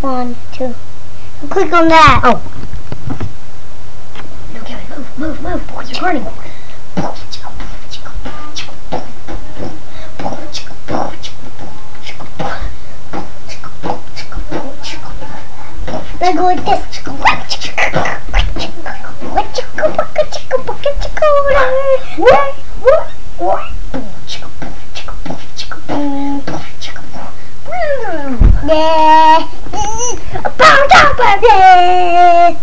One, two. Click on that. Oh. No, Kevin, move, move, move. It's recording. I go like this. Yeah. Bow down, baby.